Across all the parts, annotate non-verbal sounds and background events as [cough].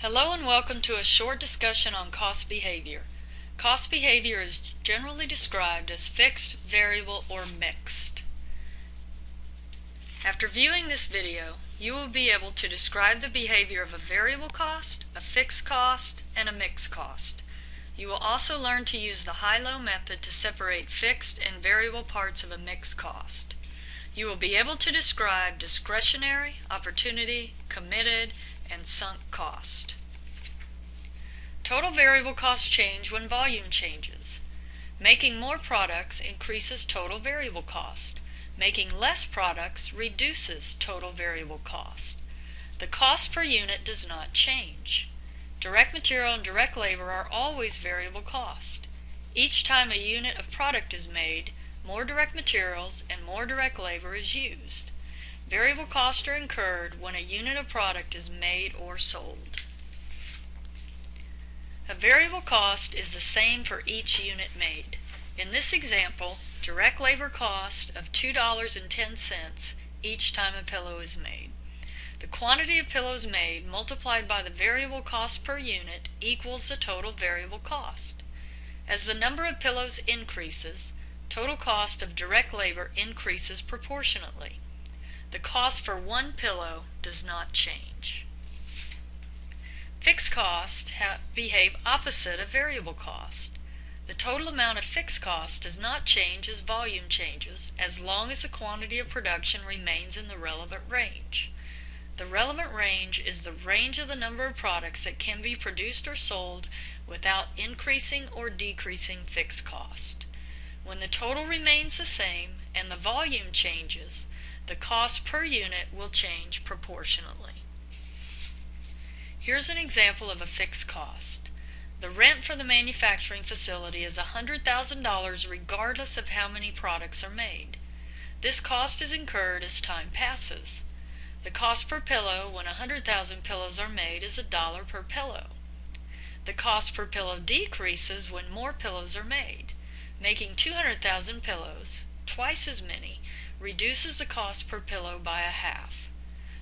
Hello and welcome to a short discussion on cost behavior. Cost behavior is generally described as fixed, variable, or mixed. After viewing this video, you will be able to describe the behavior of a variable cost, a fixed cost, and a mixed cost. You will also learn to use the high-low method to separate fixed and variable parts of a mixed cost. You will be able to describe discretionary, opportunity, committed, and sunk cost. Total variable costs change when volume changes. Making more products increases total variable cost. Making less products reduces total variable cost. The cost per unit does not change. Direct material and direct labor are always variable cost. Each time a unit of product is made, more direct materials and more direct labor is used. Variable costs are incurred when a unit of product is made or sold. A variable cost is the same for each unit made. In this example, direct labor cost of $2.10 each time a pillow is made. The quantity of pillows made multiplied by the variable cost per unit equals the total variable cost. As the number of pillows increases, total cost of direct labor increases proportionately the cost for one pillow does not change. Fixed costs behave opposite of variable cost. The total amount of fixed cost does not change as volume changes as long as the quantity of production remains in the relevant range. The relevant range is the range of the number of products that can be produced or sold without increasing or decreasing fixed cost. When the total remains the same and the volume changes, the cost per unit will change proportionately. Here's an example of a fixed cost. The rent for the manufacturing facility is $100,000 regardless of how many products are made. This cost is incurred as time passes. The cost per pillow when 100,000 pillows are made is a dollar per pillow. The cost per pillow decreases when more pillows are made. Making 200,000 pillows, twice as many, reduces the cost per pillow by a half.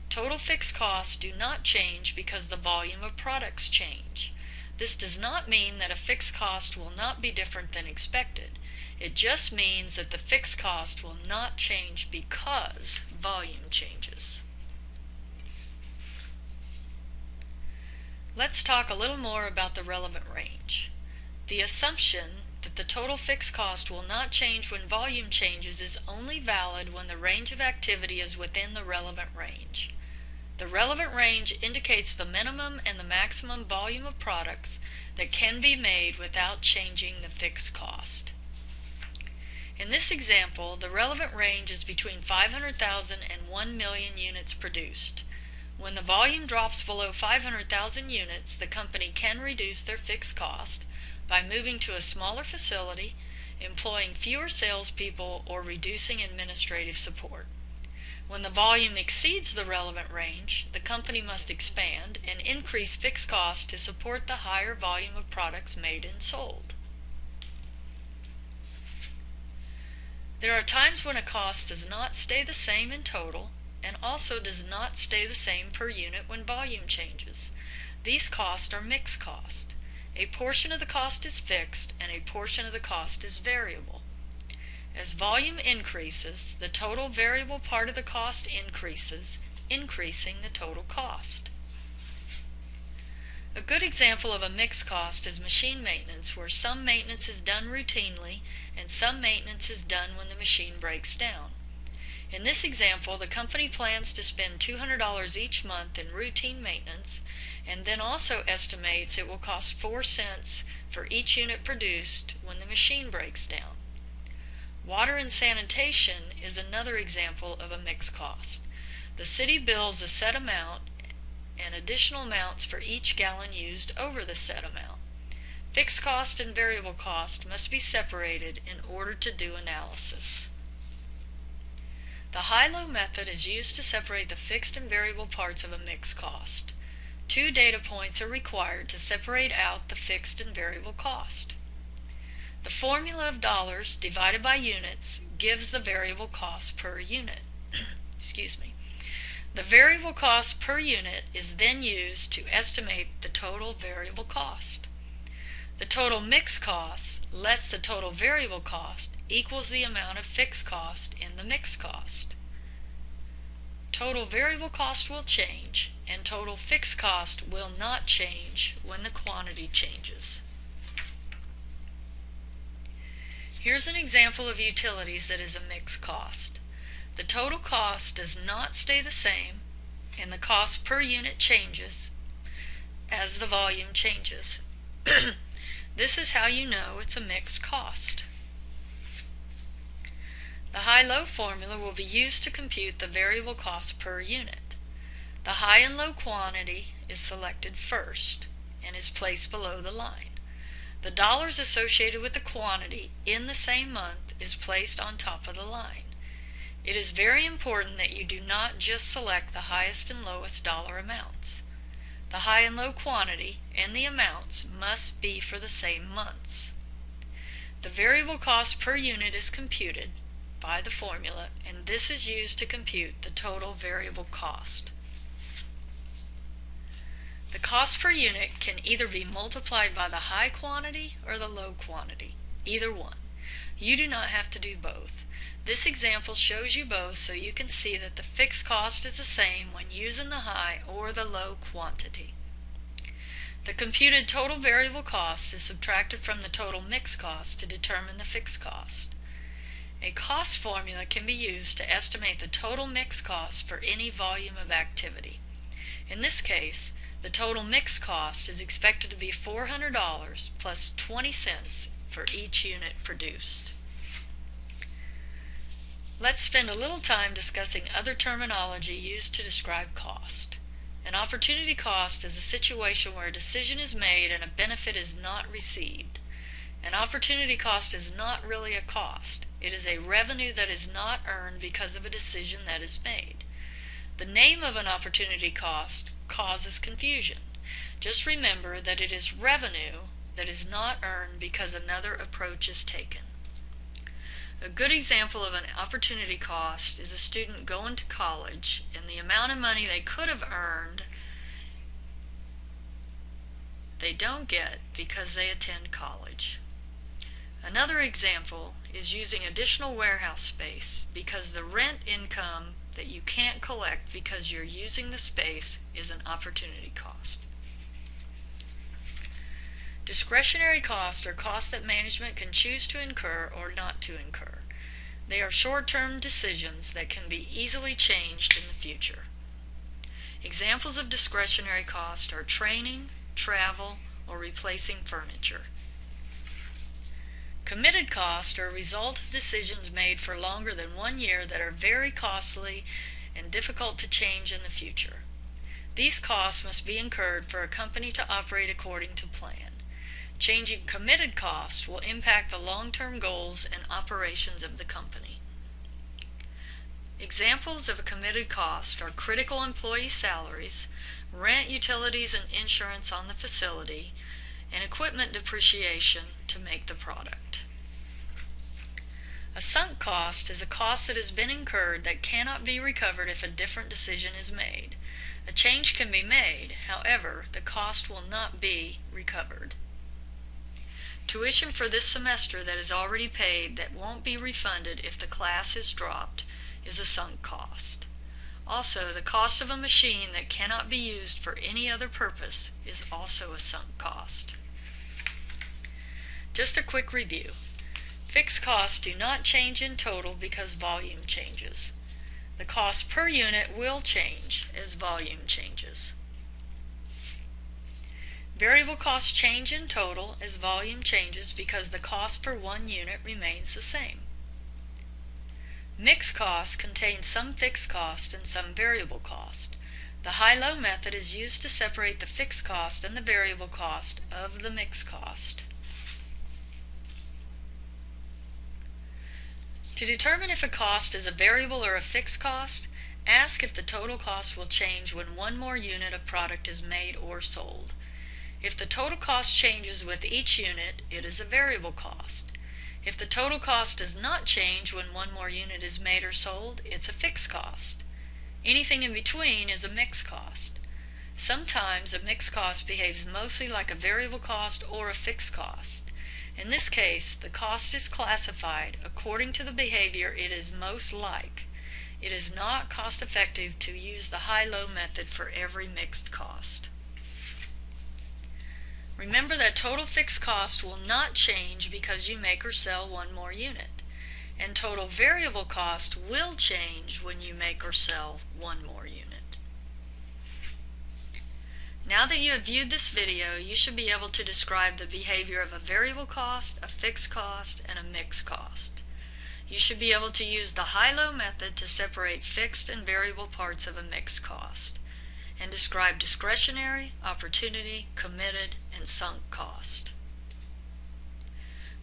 Total fixed costs do not change because the volume of products change. This does not mean that a fixed cost will not be different than expected. It just means that the fixed cost will not change because volume changes. Let's talk a little more about the relevant range. The assumption that the total fixed cost will not change when volume changes is only valid when the range of activity is within the relevant range. The relevant range indicates the minimum and the maximum volume of products that can be made without changing the fixed cost. In this example, the relevant range is between 500,000 and 1 million units produced. When the volume drops below 500,000 units, the company can reduce their fixed cost by moving to a smaller facility, employing fewer salespeople, or reducing administrative support. When the volume exceeds the relevant range, the company must expand and increase fixed costs to support the higher volume of products made and sold. There are times when a cost does not stay the same in total and also does not stay the same per unit when volume changes. These costs are mixed costs. A portion of the cost is fixed and a portion of the cost is variable. As volume increases, the total variable part of the cost increases, increasing the total cost. A good example of a mixed cost is machine maintenance, where some maintenance is done routinely and some maintenance is done when the machine breaks down. In this example, the company plans to spend $200 each month in routine maintenance and then also estimates it will cost 4 cents for each unit produced when the machine breaks down. Water and sanitation is another example of a mixed cost. The city bills a set amount and additional amounts for each gallon used over the set amount. Fixed cost and variable cost must be separated in order to do analysis. The high-low method is used to separate the fixed and variable parts of a mixed cost. Two data points are required to separate out the fixed and variable cost. The formula of dollars divided by units gives the variable cost per unit. [clears throat] Excuse me. The variable cost per unit is then used to estimate the total variable cost. The total mixed cost less the total variable cost equals the amount of fixed cost in the mixed cost. Total variable cost will change and total fixed cost will not change when the quantity changes. Here's an example of utilities that is a mixed cost. The total cost does not stay the same and the cost per unit changes as the volume changes. [clears throat] this is how you know it's a mixed cost. The high-low formula will be used to compute the variable cost per unit. The high and low quantity is selected first and is placed below the line. The dollars associated with the quantity in the same month is placed on top of the line. It is very important that you do not just select the highest and lowest dollar amounts. The high and low quantity and the amounts must be for the same months. The variable cost per unit is computed by the formula and this is used to compute the total variable cost. The cost per unit can either be multiplied by the high quantity or the low quantity, either one. You do not have to do both. This example shows you both so you can see that the fixed cost is the same when using the high or the low quantity. The computed total variable cost is subtracted from the total mixed cost to determine the fixed cost. A cost formula can be used to estimate the total mixed cost for any volume of activity. In this case, the total mix cost is expected to be $400 plus 20 cents for each unit produced. Let's spend a little time discussing other terminology used to describe cost. An opportunity cost is a situation where a decision is made and a benefit is not received. An opportunity cost is not really a cost. It is a revenue that is not earned because of a decision that is made. The name of an opportunity cost causes confusion. Just remember that it is revenue that is not earned because another approach is taken. A good example of an opportunity cost is a student going to college and the amount of money they could have earned they don't get because they attend college. Another example is using additional warehouse space because the rent income that you can't collect because you're using the space is an opportunity cost. Discretionary costs are costs that management can choose to incur or not to incur. They are short-term decisions that can be easily changed in the future. Examples of discretionary costs are training, travel, or replacing furniture. Committed costs are a result of decisions made for longer than one year that are very costly and difficult to change in the future. These costs must be incurred for a company to operate according to plan. Changing committed costs will impact the long-term goals and operations of the company. Examples of a committed cost are critical employee salaries, rent, utilities, and insurance on the facility, and equipment depreciation to make the product. A sunk cost is a cost that has been incurred that cannot be recovered if a different decision is made. A change can be made, however, the cost will not be recovered. Tuition for this semester that is already paid that won't be refunded if the class is dropped is a sunk cost. Also, the cost of a machine that cannot be used for any other purpose is also a sunk cost. Just a quick review. Fixed costs do not change in total because volume changes. The cost per unit will change as volume changes. Variable costs change in total as volume changes because the cost per one unit remains the same. Mixed costs contain some fixed cost and some variable cost. The high-low method is used to separate the fixed cost and the variable cost of the mixed cost. To determine if a cost is a variable or a fixed cost, ask if the total cost will change when one more unit of product is made or sold. If the total cost changes with each unit, it is a variable cost. If the total cost does not change when one more unit is made or sold, it's a fixed cost. Anything in between is a mixed cost. Sometimes a mixed cost behaves mostly like a variable cost or a fixed cost. In this case, the cost is classified according to the behavior it is most like. It is not cost effective to use the high-low method for every mixed cost. Remember that total fixed cost will not change because you make or sell one more unit. And total variable cost will change when you make or sell one more unit. Now that you have viewed this video, you should be able to describe the behavior of a variable cost, a fixed cost, and a mixed cost. You should be able to use the high-low method to separate fixed and variable parts of a mixed cost and describe discretionary, opportunity, committed, and sunk cost.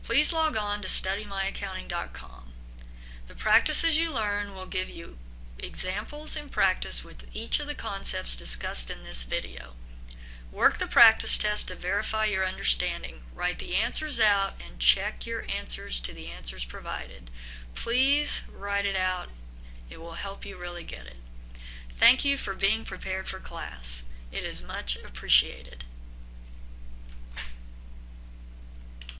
Please log on to studymyaccounting.com. The practices you learn will give you examples in practice with each of the concepts discussed in this video. Work the practice test to verify your understanding. Write the answers out and check your answers to the answers provided. Please write it out. It will help you really get it. Thank you for being prepared for class. It is much appreciated.